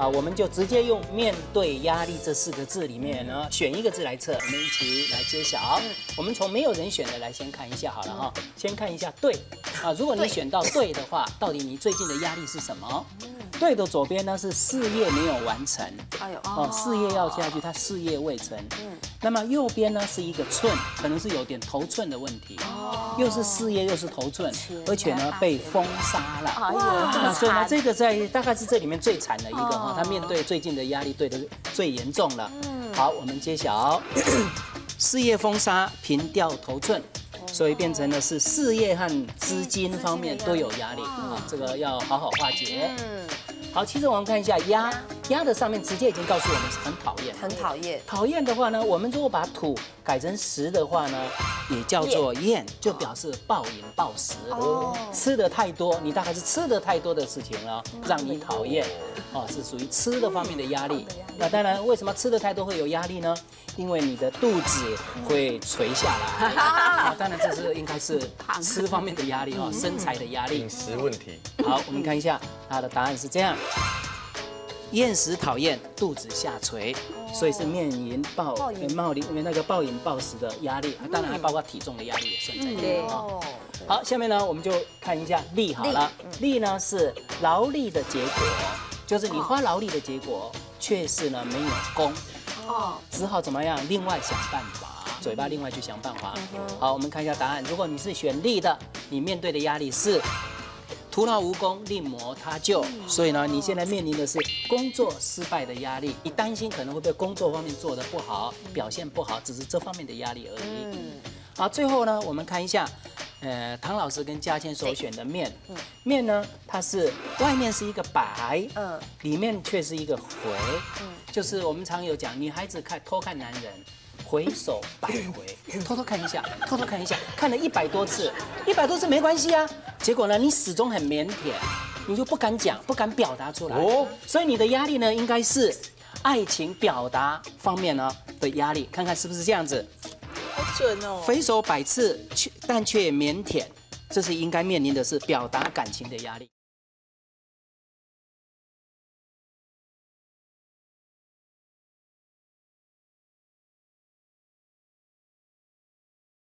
啊，我们就直接用“面对压力”这四个字里面呢，选一个字来测，我们一起来揭晓。我们从没有人选的来先看一下好了哈，先看一下对啊，如果你选到对的话，到底你最近的压力是什么？对的左边呢是事业没有完成，哎呦哦，事业要下去，他事业未成。嗯，那么右边呢是一个寸，可能是有点头寸的问题，哦，又是事业又是头寸，而且呢被封杀了。哎呦，这么所以呢这个在大概是这里面最惨的一个哈，他面对最近的压力对的最严重了。嗯，好，我们揭晓，事业封杀，平掉头寸。所以变成的是事业和资金方面都有压力啊，这个要好好化解。嗯，好，其实我们看一下压压的上面直接已经告诉我们很讨厌，很讨厌。讨厌的话呢，我们如果把土改成食的话呢，也叫做厌，就表示暴饮暴食。哦，吃的太多，你大概是吃的太多的事情了，让你讨厌。哦，是属于吃的方面的压力。那当然，为什么吃的太多会有压力呢？因为你的肚子会垂下来。啊，当然这是应该是吃方面的压力哦，身材的压力。饮食问题。好，我们看一下它的答案是这样：厌食、讨厌、肚子下垂，所以是面临暴冒因为那个暴饮暴食的压力。当然还包括体重的压力也算在内哦。好，下面呢我们就看一下力好了。力呢是劳力的结果。就是你花劳力的结果，却是呢没有功，哦，只好怎么样？另外想办法，嘴巴另外去想办法。好，我们看一下答案。如果你是选力的，你面对的压力是徒劳无功，另谋他救。所以呢，你现在面临的是工作失败的压力，你担心可能会被工作方面做得不好，表现不好，只是这方面的压力而已。好，最后呢，我们看一下。呃，唐老师跟嘉谦所选的面，面呢，它是外面是一个白，嗯，里面却是一个回，嗯，就是我们常有讲，女孩子看偷看男人，回首百回，偷偷看一下，偷偷看一下，看了一百多次，一百多次没关系啊，结果呢，你始终很腼腆，你就不敢讲，不敢表达出来，哦，所以你的压力呢，应该是爱情表达方面呢的压力，看看是不是这样子。好准哦，回首百次却但却腼腆，这是应该面临的是表达感情的压力。